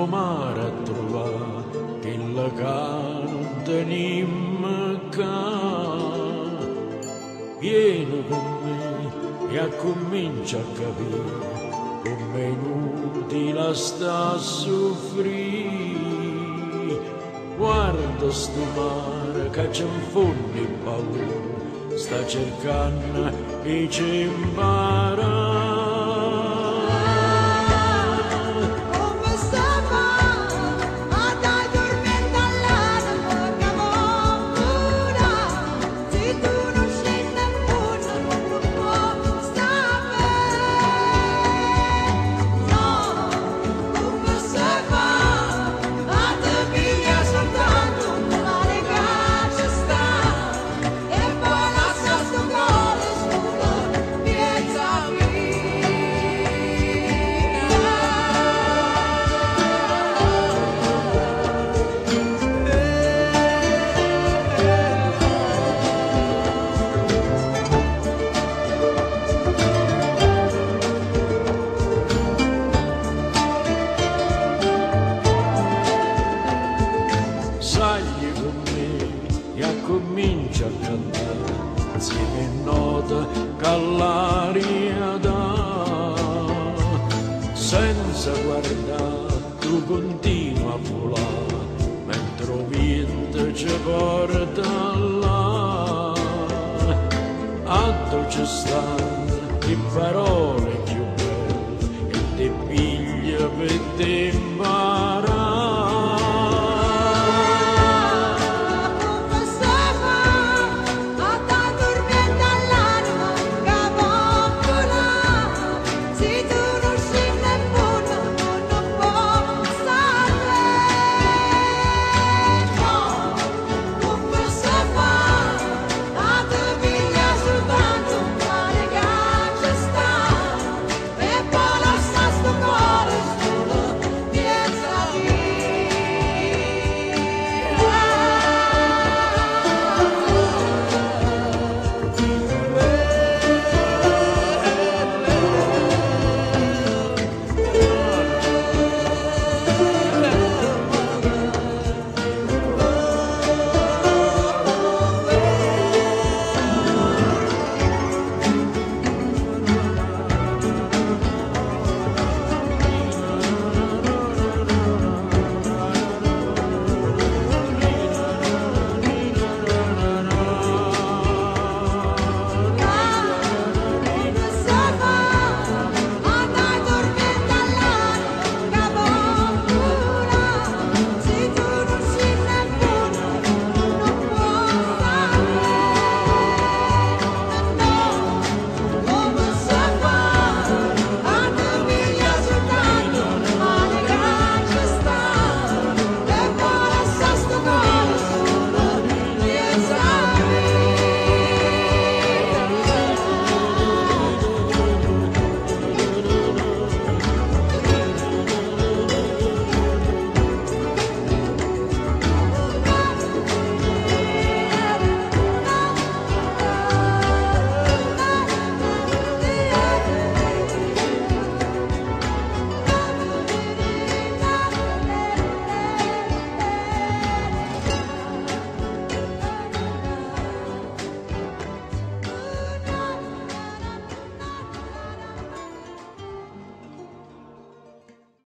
lo mare a trovare che la che non tenim ca. Vieni con me e comincia a capire come inutile sta a soffrire. Guarda sto mare che c'è un fondo paura, sta cercando e ci a nota che dà senza guardare tu continua a volare mentre il vento ci porta là. A dolce stanno le parole più belle e te piglia per imparare